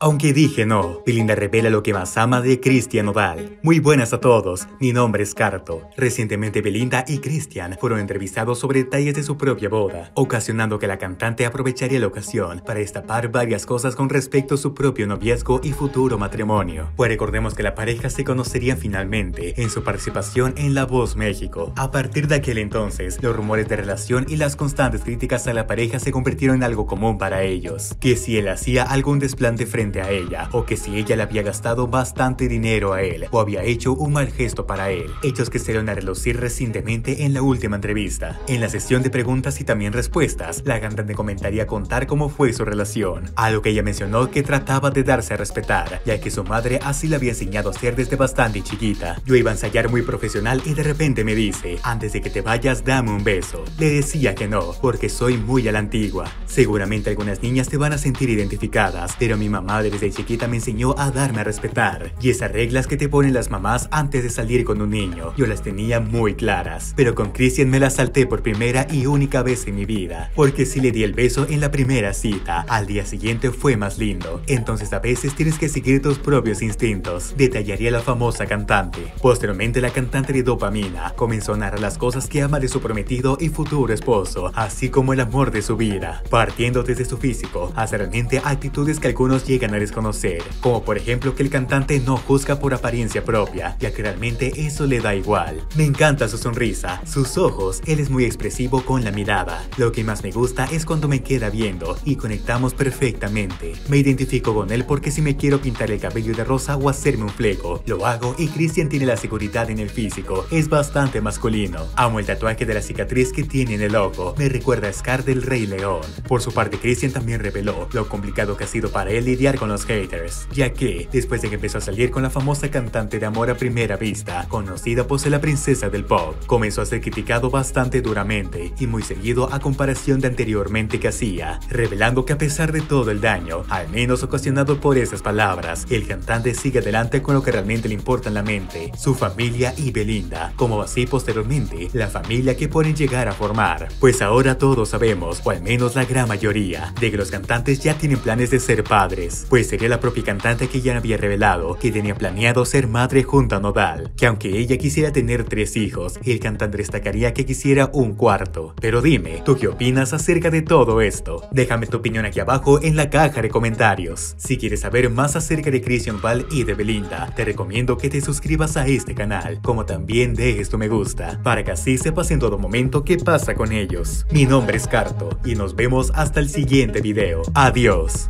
aunque dije no. Belinda revela lo que más ama de Cristian Nodal. Muy buenas a todos, mi nombre es Carto. Recientemente Belinda y Cristian fueron entrevistados sobre detalles de su propia boda, ocasionando que la cantante aprovecharía la ocasión para destapar varias cosas con respecto a su propio noviazgo y futuro matrimonio. Pues recordemos que la pareja se conocería finalmente en su participación en La Voz México. A partir de aquel entonces, los rumores de relación y las constantes críticas a la pareja se convirtieron en algo común para ellos, que si él hacía algún desplante frente a ella, o que si ella le había gastado bastante dinero a él, o había hecho un mal gesto para él, hechos que se dieron a relucir recientemente en la última entrevista. En la sesión de preguntas y también respuestas, la cantante comentaría contar cómo fue su relación, algo que ella mencionó que trataba de darse a respetar, ya que su madre así le había enseñado a ser desde bastante chiquita. Yo iba a ensayar muy profesional y de repente me dice, antes de que te vayas dame un beso. Le decía que no, porque soy muy a la antigua. Seguramente algunas niñas te van a sentir identificadas, pero mi mamá desde chiquita me enseñó a darme a respetar. Y esas reglas que te ponen las mamás antes de salir con un niño, yo las tenía muy claras. Pero con Christian me las salté por primera y única vez en mi vida, porque si le di el beso en la primera cita, al día siguiente fue más lindo. Entonces a veces tienes que seguir tus propios instintos, detallaría la famosa cantante. Posteriormente la cantante de Dopamina comenzó a narrar las cosas que ama de su prometido y futuro esposo, así como el amor de su vida, partiendo desde su físico hasta realmente actitudes que algunos llegan a desconocer, como por ejemplo que el cantante no juzga por apariencia propia, ya que realmente eso le da igual. Me encanta su sonrisa, sus ojos, él es muy expresivo con la mirada. Lo que más me gusta es cuando me queda viendo y conectamos perfectamente. Me identifico con él porque si me quiero pintar el cabello de rosa o hacerme un fleco, lo hago y Christian tiene la seguridad en el físico, es bastante masculino. Amo el tatuaje de la cicatriz que tiene en el ojo, me recuerda a Scar del Rey León. Por su parte, Christian también reveló lo complicado que ha sido para él lidiar con los haters, ya que, después de que empezó a salir con la famosa cantante de amor a primera vista, conocida por ser la princesa del pop, comenzó a ser criticado bastante duramente y muy seguido a comparación de anteriormente que hacía, revelando que a pesar de todo el daño, al menos ocasionado por esas palabras, el cantante sigue adelante con lo que realmente le importa en la mente, su familia y Belinda, como así posteriormente la familia que pueden llegar a formar, pues ahora todos sabemos, o al menos la gran mayoría, de que los cantantes ya tienen planes de ser padres, pues sería la propia cantante que ya había revelado que tenía planeado ser madre junto a Nodal, que aunque ella quisiera tener tres hijos, el cantante destacaría que quisiera un cuarto. Pero dime, ¿tú qué opinas acerca de todo esto? Déjame tu opinión aquí abajo en la caja de comentarios. Si quieres saber más acerca de Christian Val y de Belinda, te recomiendo que te suscribas a este canal, como también dejes tu me gusta, para que así sepas en todo momento qué pasa con ellos. Mi nombre es Carto, y nos vemos hasta el siguiente video. Adiós.